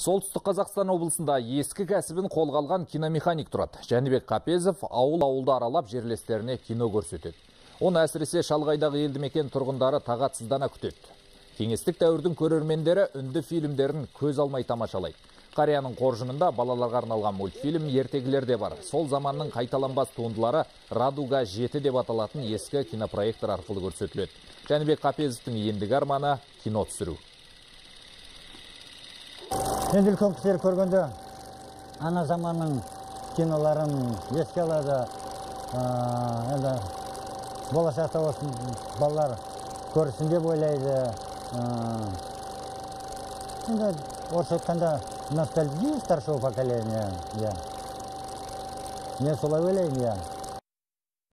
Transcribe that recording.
Солтүстік Қазақстан облысында ескі кәсібін қолға алған киномеханик тұрады. Жәнібек Қапезов ауыл-ауылды аралап жерлестеріне кино көрсетеді. Оны әсіресе шалғайдағы елді мекен тұрғындары тағатсыздана күтеді. Кеңестік дәуірдің көрермендері үнді фильмдерін көз алмай тамашалайды. Қарияның қоржынында балаларға арналған мультфильм ертегілер де бар. Сол заманның қайталанбас туындылары Радуга 7 деп аталатын ескі кинопроектор арқылы көрсетіледі. Жәнібек Қапезовтың ендігі арманы кино түсіру. Енді үлкен кісілер көргенде ана заманның киноларын еске алады. Енді болашақта осы балалар көрсін деп ойлайды. Енді орысша айтқанда ностальгия старшего поколения иә. Мен солай ойлаймын иә.